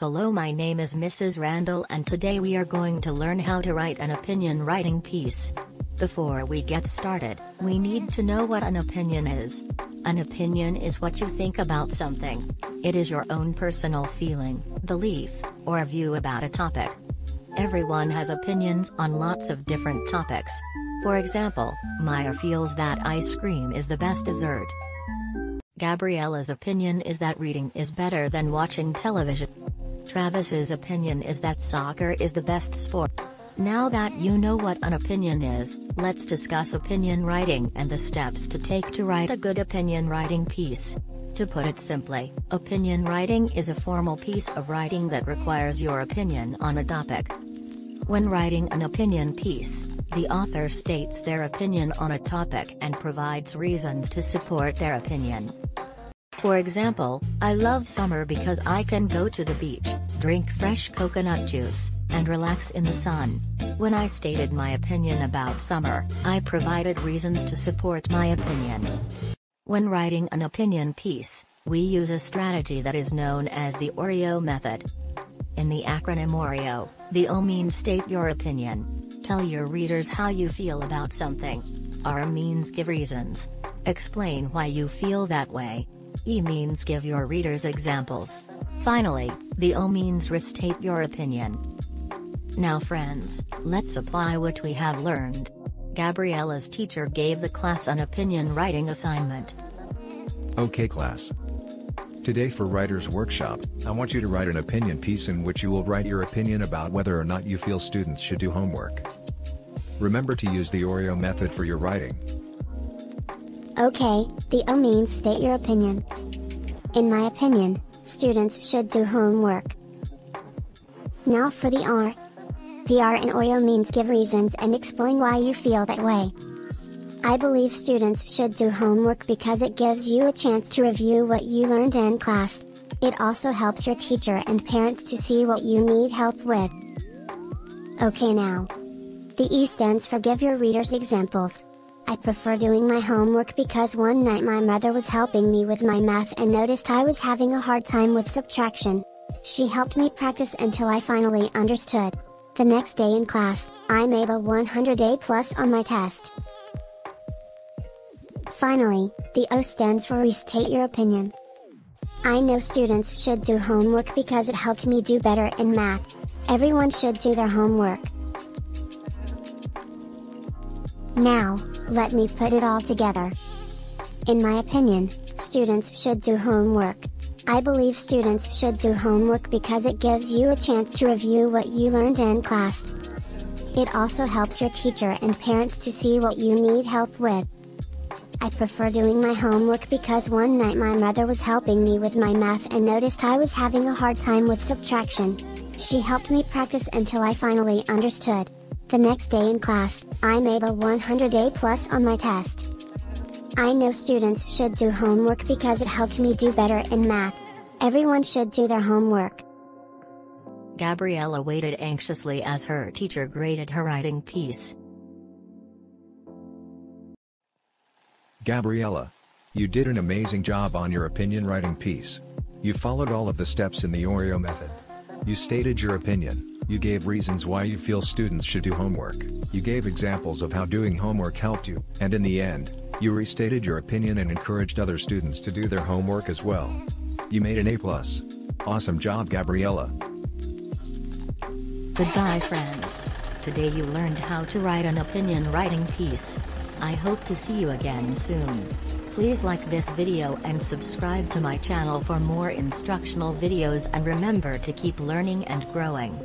Hello, my name is Mrs. Randall, and today we are going to learn how to write an opinion writing piece. Before we get started, we need to know what an opinion is. An opinion is what you think about something. It is your own personal feeling, belief, or view about a topic. Everyone has opinions on lots of different topics. For example, Maya feels that ice cream is the best dessert. Gabriella's opinion is that reading is better than watching television. Travis's opinion is that soccer is the best sport. Now that you know what an opinion is, let's discuss opinion writing and the steps to take to write a good opinion writing piece. To put it simply, opinion writing is a formal piece of writing that requires your opinion on a topic. When writing an opinion piece, the author states their opinion on a topic and provides reasons to support their opinion. For example, I love summer because I can go to the beach, drink fresh coconut juice, and relax in the sun. When I stated my opinion about summer, I provided reasons to support my opinion. When writing an opinion piece, we use a strategy that is known as the OREO method. In the acronym OREO, the O means state your opinion. Tell your readers how you feel about something. R means give reasons. Explain why you feel that way. E means give your readers examples. Finally, the O means restate your opinion. Now friends, let's apply what we have learned. Gabriella's teacher gave the class an opinion writing assignment. Okay class. Today for Writer's Workshop, I want you to write an opinion piece in which you will write your opinion about whether or not you feel students should do homework. Remember to use the OREO method for your writing. Okay, the O means state your opinion. In my opinion, students should do homework. Now for the R. The R in OREO means give reasons and explain why you feel that way. I believe students should do homework because it gives you a chance to review what you learned in class. It also helps your teacher and parents to see what you need help with. Okay now. The E stands for give your readers examples. I prefer doing my homework because one night my mother was helping me with my math and noticed I was having a hard time with subtraction. She helped me practice until I finally understood. The next day in class, I made a 100 A plus on my test. Finally, the O stands for restate your opinion. I know students should do homework because it helped me do better in math. Everyone should do their homework. Now, let me put it all together. In my opinion, students should do homework. I believe students should do homework because it gives you a chance to review what you learned in class. It also helps your teacher and parents to see what you need help with. I prefer doing my homework because one night my mother was helping me with my math and noticed I was having a hard time with subtraction. She helped me practice until I finally understood. The next day in class, I made a 100 A plus on my test. I know students should do homework because it helped me do better in math. Everyone should do their homework. Gabriella waited anxiously as her teacher graded her writing piece. Gabriella. You did an amazing job on your opinion writing piece. You followed all of the steps in the OREO method. You stated your opinion, you gave reasons why you feel students should do homework, you gave examples of how doing homework helped you, and in the end, you restated your opinion and encouraged other students to do their homework as well. You made an A+. plus. Awesome job Gabriella. Goodbye friends. Today you learned how to write an opinion writing piece. I hope to see you again soon. Please like this video and subscribe to my channel for more instructional videos and remember to keep learning and growing.